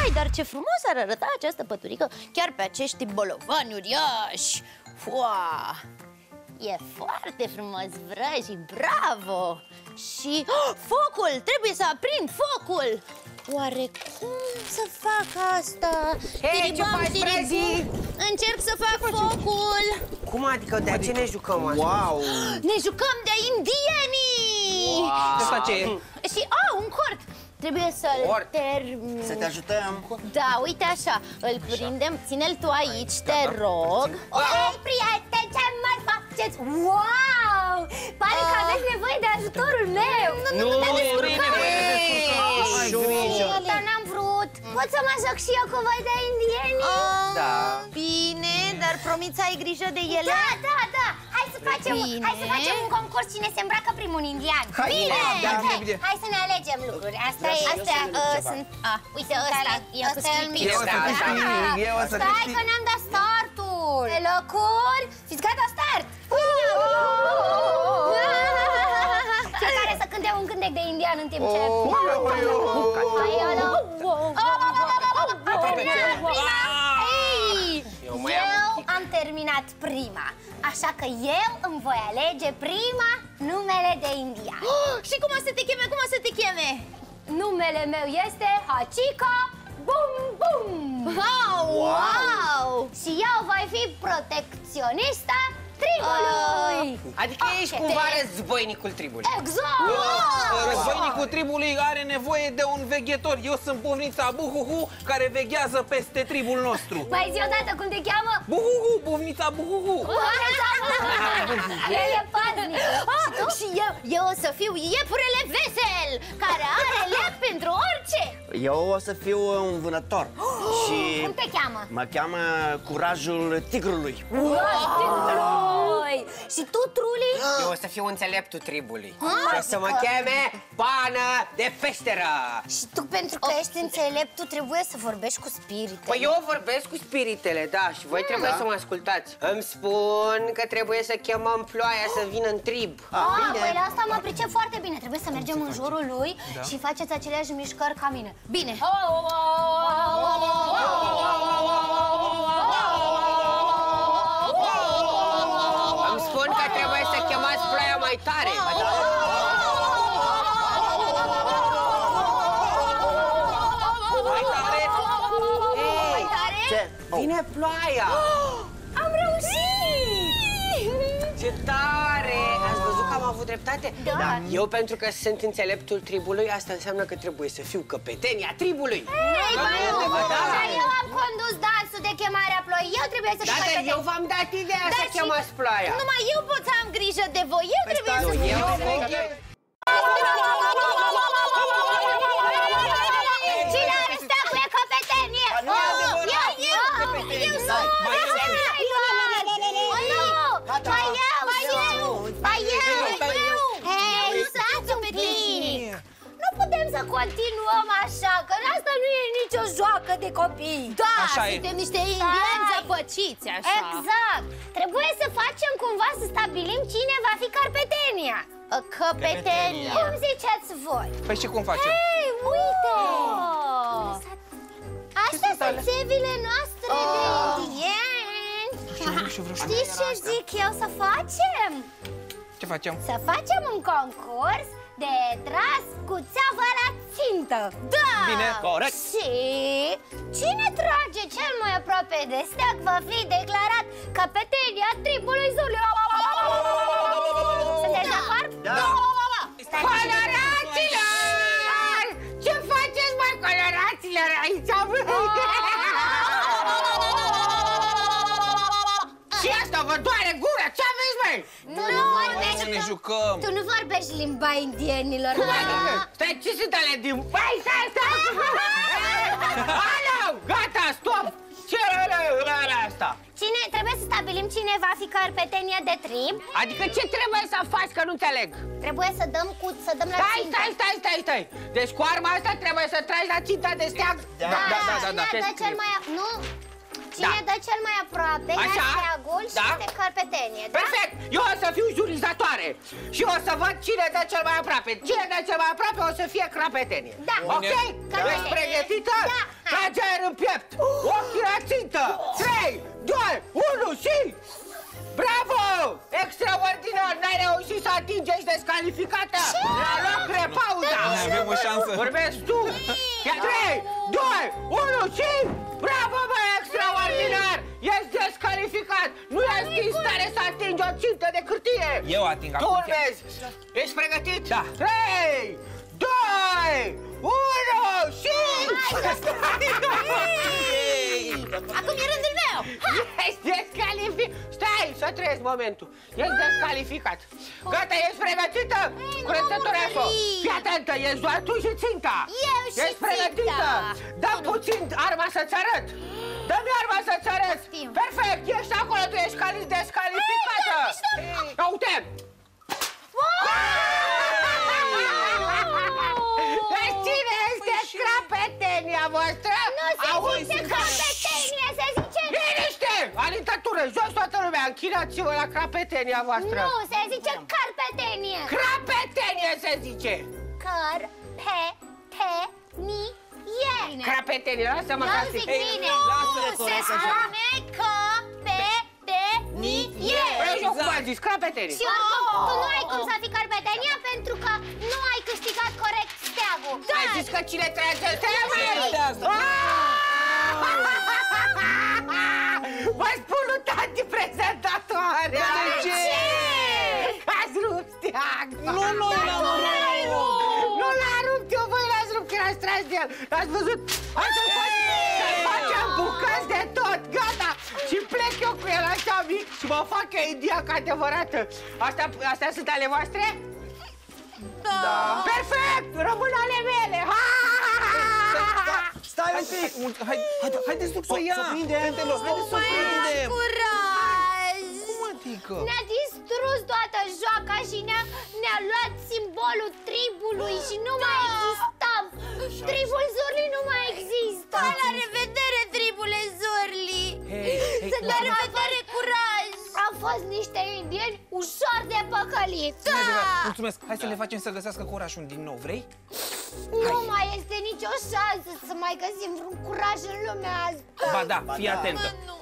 Vai, dar ce frumos ar arăta această păturică chiar pe acești bolovani uriași Fua! E foarte frumos, vrăji, bravo! Și oh, focul! Trebuie să aprind focul! Oare cum să fac asta? Hei, ce Tiribam, faci, tiribum. Frezi? Încerc să fac focul Cum adică? De ce ne jucăm asta? Wow! Ne jucăm de indienii Asta ce e? Și, a, un cort Trebuie să-l Cort. termin Să te ajutăm? Da, uite așa, îl prindem, ține-l tu aici, te rog Hei, prieteni, ce mai faceți? Wow! Pare că Ah. aveți nevoie de ajutorul meu! Nu, nu e nevoie de descurcare. Ai grijă. Dar n-am vrut! Pot să mă joc și eu cu voi de indieni? Ah, Da. Bine, dar promiți să ai grijă de ele? Da, da, da! Hai să facem, Bine. hai să facem un concurs cine se îmbracă primul în indian Hai, Bine! da, Ok, bine, bine. Hai să ne alegem lucruri Asta Vreau e... să- Astea vreau să uh, aleg ceva. sunt... Ah, uite ăsta, e cu ăsta e al sclipici mic. Eu o să Da, câștig, da. eu o să Stai câștig. că n-am dat startul Pe locuri Fiți gata, start! Fiecare să cânte un cântec de indian în timp ce... Oh, Hai, alo. Am terminat prima Ei, Eu mai am Eu am terminat prima Așa că eu îmi voi alege prima numele de indian Și cum o să te cheme, cum o să te cheme? Numele meu este Hachika Bum Bum Wow, wow! Și eu voi fi protecționista tribului Adică ești Ok. cumva războinicul tribului Exact! Războinicul tribului are nevoie de un veghetor. Eu sunt bufnița Buhuhu care veghează peste tribul nostru. Mai zi odată cum te cheamă? Buhuhu, bufnița Buhuhu. El e paznic Ah, și eu, eu o să fiu iepurele vesel Care are lemn pentru orice Eu o să fiu un vânător. Și Cum te cheamă? mă cheamă curajul tigrului. Trului Și tu, Truli? Eu o să fiu înțeleptul tribului Și o să mă cheme pană de peșteră Și tu, pentru că ești înțelept, tu trebuie să vorbești cu spirite Păi eu vorbesc cu spiritele, da, și voi trebuie să mă ascultați Îmi spun că trebuie să chemăm ploaia să vină în trib Ah, păi la asta mă pricep foarte bine Trebuie să mergem în jurul lui și faceți aceleași mișcări ca mine Bine Îmi spun că trebuie să chemați ploaia mai tare Mai tare Ei, Tare? Ce? Oh. vine ploaia Am reușit! Ce tare! Ați văzut că am avut dreptate? Da. Eu, pentru că sunt înțeleptul tribului, asta înseamnă că trebuie să fiu căpetenia tribului. Ei, Da, băi, da, da. dar eu am condus dansul de chemare a ploii Eu trebuie să Da, fiu dar căpetenie. eu v-am dat ideea să și chemați ploaia. Numai eu pot să am grijă de voi Eu trebuie să Nu, fiu eu, Cine are steagul e căpetenie nu e Oh, adevărat. Eu, eu, Căpetenie. eu Stai, sunt mai Hai, eu. hai, hai, Nu, Gata. mai eu, mai Eu. eu Mai eu, Mai eu. Hei, stați un pic Nu putem să continuăm așa Că joacă de copii Da, Așa e. suntem niște indieni Stai. zăpăciți așa Exact! Trebuie să facem cumva să stabilim cine va fi carpetenia Căpetenia Cum ziceți voi? Păi și cum facem? Hei, uite! Oh. Astea sunt țevile noastre de indieni Știți ce zic eu să facem? Ce facem? Să facem un concurs de tras cu țeavă la țintă Da! Bine, corect. Și cine trage cel mai aproape de steag va fi declarat căpetenia tribului Zulu Sunteți de acord? Da. Coloraților! Ce faceți, mai coloraților, aici? Și asta vă doare gura, ce aveți, măi? Tu nu vorbești Să ne jucăm. Tu nu vorbești limba indienilor Adică, Stai, ce sunt alea din... Stai, stai, stai! Alo, gata, stop! Ce e asta? Cine, trebuie să stabilim cine va fi carpetenia de trib Adică ce trebuie să faci, că nu înțeleg? Trebuie să dăm cu, să dăm la Stai, țintă stai, stai, stai, stai! Deci cu arma asta trebuie să tragi la ținta de steag? Da, da, da, da, da. Cine dă cel mai... a- Nu, da. Cine da. dă cel mai aproape Așa? steagul da? și este carpetenie, da? Perfect! Eu o să fiu jurizatoare și o să văd cine dă cel mai aproape. Cine dă cel mai aproape o să fie crapetenie. Da. Ok? Da. Ești pregătită? Da. Trage aer în piept. Uh. Ochii la țintă. 3, 2, 1 și... Bravo! Extraordinar! N-ai reușit să atingi, ești descalificată! Ce? La loc repauza! Mai da, avem o șansă! Vorbesc tu! Ia 3, 2, 1 și... Bravo, bă, extraordinar! Ești descalificat! Nu ești din stare să atingi o țintă de cârtie! Eu ating acum Tu urmezi! Ești pregătit? Da! 3, 2, 1 și... Acum e rândul meu! Ha! Ești descalificat! Stai, să trăiesc momentul. Ești descalificat. Gata, ești pregătită? Ei, Curățătoreasă! nu, Mălii. Fii atentă, ești doar tu și ținta! Eu și Ești pregătită? ținta. Dă puțin arma să-ți arăt! Dă-mi arma să-ți arăt! Știu. Perfect, ești acolo, tu ești cali- descalificată! Ia uite! Jos toată lumea, închinați-vă la crapetenia voastră! Nu, se zice carpetenie. Crapetenie se zice! Carpetenie. Crapetenie, lasă-mă ca Eu să zic Ei, bine. lasă-le, Nu, se Cora, așa. spune carpetenie. Păi eu cum Exact. am zis, crapetenie! Și oricum, tu nu ai cum să fii carpetenia pentru că nu ai câștigat corect steagul. Ai zis că cine trage steagul? Steagul. Vă spun lui tanti prezentatoare! De ce? Ați rupt steagul! Nu, nu, nu, nu, nu. Nu l-a rupt eu, voi l-ați rupt, că l-ați tras de el! L-ați văzut? Hai să-l fac- să-l facem bucăți de tot, gata! Și plec eu cu el așa mic și mă fac eu indiac adevărată! Astea, astea sunt ale voastre? Da. Perfect! Rămân ale mele! Ha! Stai un pic! Hai, hai, haideți să o ia! Să prindem. Fetelor, haideți să o prindem! Curaj! Cum adică? Ne-a distrus toată joaca și ne-a, ne-a luat simbolul tribului și nu mai existăm. Tribul Zurli nu mai există. Hai la revedere, tribule Zurli! Hei, hei, Să la revedere, curaj! Am fost niște indieni ușor de păcălit. Mulțumesc, Mulțumesc! Hai să le facem să găsească curajul din nou, vrei? Nu mai este nicio șansă să mai găsim vreun curaj în lumea asta. Ba da, fii da. atentă! Nu!